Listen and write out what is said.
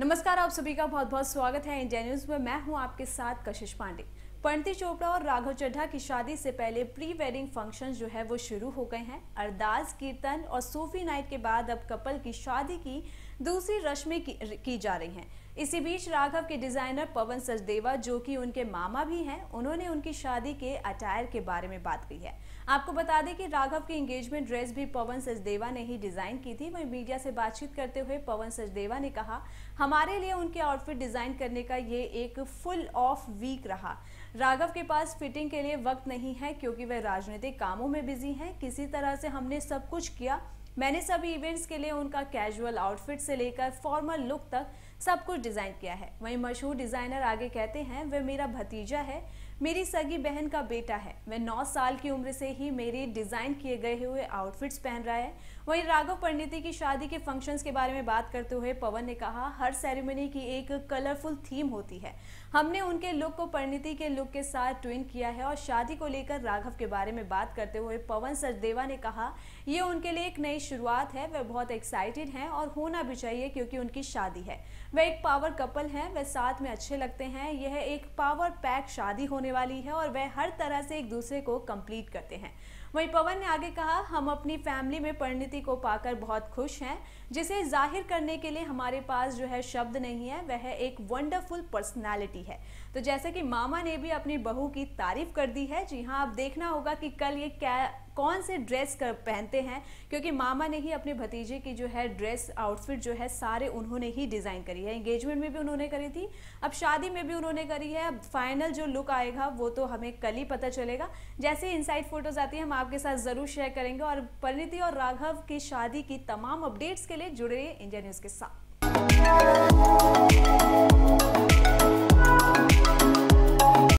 नमस्कार आप सभी का बहुत बहुत स्वागत है इंडिया न्यूज़ में। मैं हूँ आपके साथ कशिश पांडे। पंडित चोपड़ा और राघव चड्ढा की शादी से पहले प्री वेडिंग फ़ंक्शन जो है वो शुरू हो गए हैं। अरदास कीर्तन और सूफी नाइट के बाद अब कपल की शादी की दूसरी रस्में की, की जा रही हैं। इसी बीच राघव के डिज़ाइनर पवन सचदेवा, जो कि उनके मामा भी हैं, उन्होंने उनकी शादी के अटायर के बारे में बात की है। आपको बता दें कि राघव की एंगेजमेंट ड्रेस भी पवन सचदेवा ने ही डिज़ाइन की थी। वहीं मीडिया से बातचीत करते हुए पवन सचदेवा ने कहा, हमारे लिए उनके आउटफिट डिज़ाइन करने का ये एक फुल ऑफ़ वीक रहा। राघव के पास फिटिंग के लिए वक्त नहीं है, क्योंकि वह राजनीतिक कामों में बिज़ी हैं। किसी तरह से हमने सब कुछ किया मैंने सभी इवेंट्स के लिए उनका कैजुअल आउटफिट से लेकर फॉर्मल लुक तक सब कुछ डिज़ाइन किया है। वहीं मशहूर डिज़ाइनर आगे कहते हैं, वह मेरा भतीजा है, मेरी सगी बहन का बेटा है। वह नौ साल की उम्र से ही मेरे डिज़ाइन किए गए हुए आउटफिट्स पहन रहा है। वहीं राघव पंडिती की शादी के फ़ंक्शंस के बारे में बात करते हुए पवन ने कहा, हर सेरेमनी की एक कलरफुल थीम होती है। हमने उनके लुक को परिणति के लुक के साथ ट्विन किया है और शादी को लेकर राघव के बारे में बात करते हुए पवन सचदेवा ने कहा यह उनके लिए एक नई शुरुआत है, वह बहुत एक्साइटेड हैं और होना भी चाहिए क्योंकि उनकी शादी है। वह एक पावर कपल हैं, वह साथ में अच्छे लगते हैं। यह एक पावर पैक शादी होने वाली है और वह हर तरह से एक दूसरे को कंप्लीट करते हैं। वहीं पवन ने आगे कहा, हम अपनी फैमिली में परिणति को पाकर बहुत खुश हैं, जिसे ज़ाहिर करने के लिए हमारे पास जो है शब्द नहीं है, वह एक वंडरफुल पर्सनालिटी है। तो जैसे कि मामा ने भी अपनी बहू की तारीफ़ कर दी है। जी हाँ आप देखना होगा कि कल ये क्या कौन से ड्रेस कर पहनते हैं? क्योंकि मामा ने ही अपने भतीजे की जो है ड्रेस आउटफिट जो है सारे उन्होंने ही डिज़ाइन करी है। एंगेजमेंट में भी उन्होंने करी थी, अब शादी में भी उन्होंने करी है। अब फाइनल जो लुक आएगा, वो तो हमें कल ही पता चलेगा। जैसे इनसाइड फ़ोटोज़ आती है, हम आपके साथ ज़रूर शेयर करेंगे। और परिणति और राघव की शादी की तमाम अपडेट्स के लिए जुड़े इंडिया न्यूज़ के साथ।